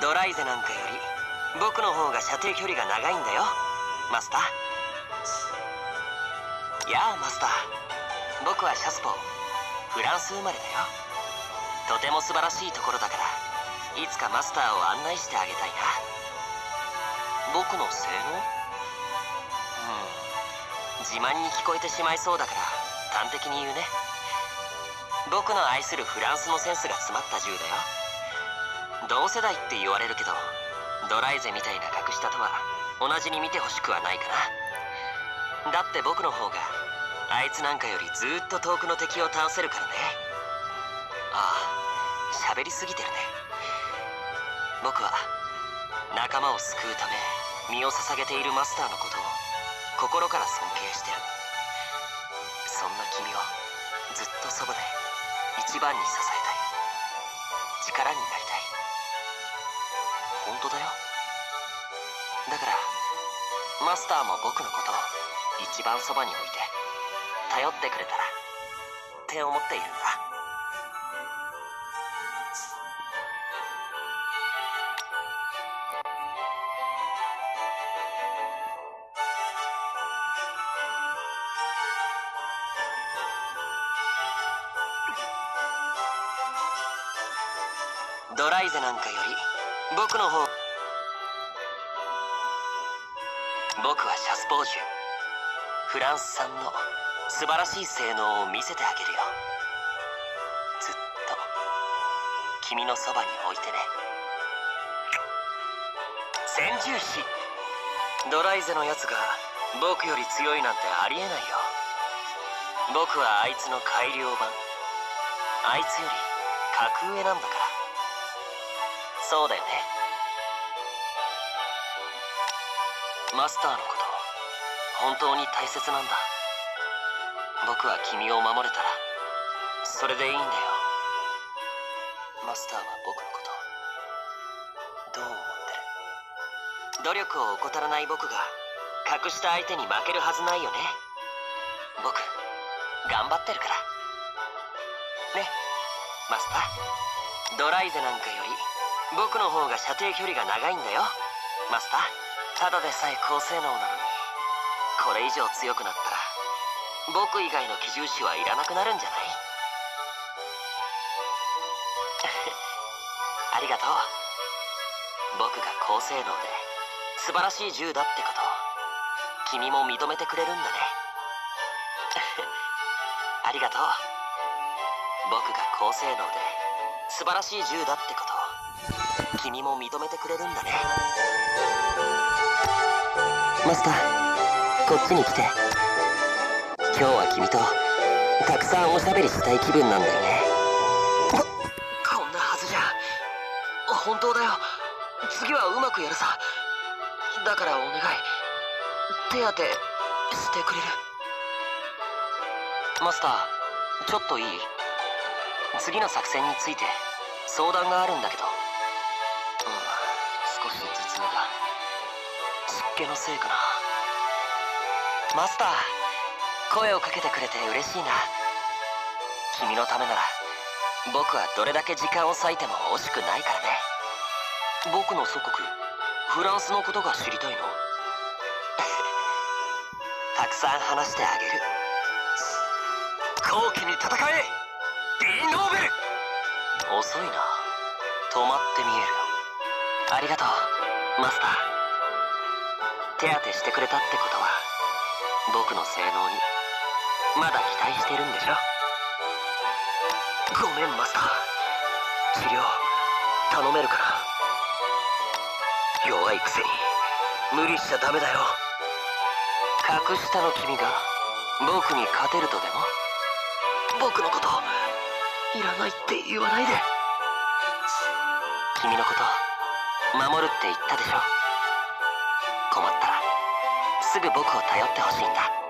ドライゼなんかより僕の方が射程距離が長いんだよ。マスター。やあマスター。僕はシャスポーフランス生まれだよ。とても素晴らしいところだからいつかマスターを案内してあげたいな。僕の性能？うん。自慢に聞こえてしまいそうだから端的に言うね。僕の愛するフランスのセンスが詰まった銃だよ。同世代って言われるけどドライゼみたいな格下とは同じに見てほしくはないかな。だって僕の方があいつなんかよりずっと遠くの敵を倒せるからね。ああ喋りすぎてるね。僕は仲間を救うため身を捧げているマスターのことを心から尊敬してる。そんな君をずっとそばで一番に支えたい。力になりたい。マスターも僕のことを一番そばに置いて頼ってくれたらって思っているんだ。ドライゼなんかより僕の方僕はシャスポージュ。フランス産の素晴らしい性能を見せてあげるよ。ずっと。君のそばに置いてね。戦獣士ドライゼのやつが僕より強いなんてありえないよ。僕はあいつの改良版。あいつより格上なんだから。そうだよね。マスターのこと本当に大切なんだ。僕は君を守れたらそれでいいんだよ。マスターは僕のことどう思ってる？努力を怠らない僕が格下相手に負けるはずないよね。僕頑張ってるから。ね。マスタードライゼなんかより僕の方が射程距離が長いんだよ。マスター。ただでさえ高性能なのにこれ以上強くなったら僕以外の機銃士はいらなくなるんじゃない？ありがとう。僕が高性能で素晴らしい銃だってこと君も認めてくれるんだね。ありがとう。僕が高性能で素晴らしい銃だってこと君も認めてくれるんだね。マスターこっちに来て。今日は君とたくさんおしゃべりしたい気分なんだよね。こんなはずじゃ。本当だよ。次はうまくやるさ。だからお願い。手当てしてくれる。マスターちょっといい？次の作戦について相談があるんだけど湿気のせいか。なマスター声をかけてくれて嬉しいな。君のためなら僕はどれだけ時間を割いても惜しくないからね。僕の祖国フランスのことが知りたいの。たくさん話してあげる。後期に戦え。B ノーベル。遅いな。止まって見える。ありがとうマスター。手当てしてくれたってことは僕の性能にまだ期待してるんでしょ？ごめんマスター。治療頼めるかな弱いくせに無理しちゃダメだよ。格下の君が僕に勝てるとでも？僕のこといらないって言わないで。君のこと守るって言ったでしょ？困ったらすぐ僕を頼ってほしいんだ。